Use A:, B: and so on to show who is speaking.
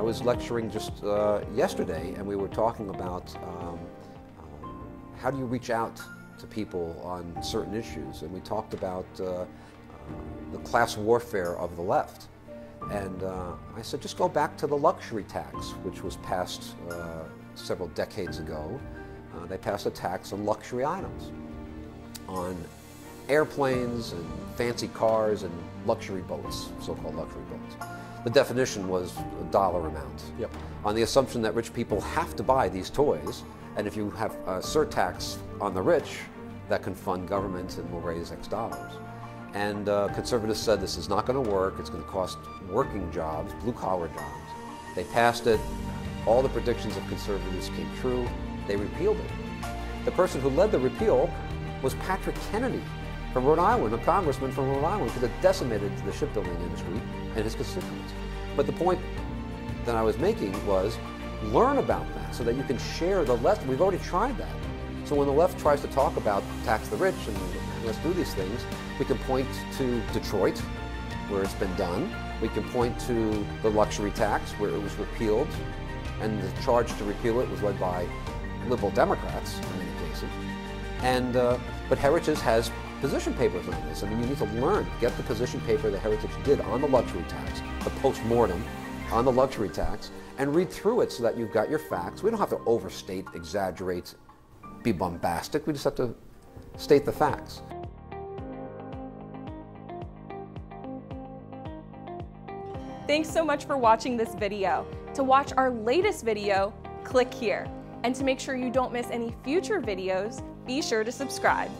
A: was lecturing just uh, yesterday, and we were talking about um, um, how do you reach out to people on certain issues, and we talked about uh, uh, the class warfare of the left. And uh, I said, just go back to the luxury tax, which was passed uh, several decades ago. Uh, they passed a tax on luxury items, on airplanes and fancy cars and luxury boats, so-called luxury boats. The definition was a dollar amount.
B: Yep.
A: On the assumption that rich people have to buy these toys, and if you have a surtax on the rich, that can fund government and will raise X dollars. And uh, conservatives said this is not going to work. It's going to cost working jobs, blue collar jobs. They passed it. All the predictions of conservatives came true. They repealed it. The person who led the repeal was Patrick Kennedy from Rhode Island, a congressman from Rhode Island, because it decimated the shipbuilding industry and his constituents. But the point that I was making was learn about that so that you can share the lesson. We've already tried that. So when the left tries to talk about tax the rich and let's do these things, we can point to Detroit, where it's been done. We can point to the luxury tax, where it was repealed, and the charge to repeal it was led by liberal Democrats in many cases. And uh, but Heritage has position papers on this. I mean, you need to learn, get the position paper that Heritage did on the luxury tax, the post-mortem on the luxury tax, and read through it so that you've got your facts. We don't have to overstate, exaggerate, be bombastic. We just have to state the facts.
C: Thanks so much for watching this video. To watch our latest video, click here. And to make sure you don't miss any future videos, be sure to subscribe.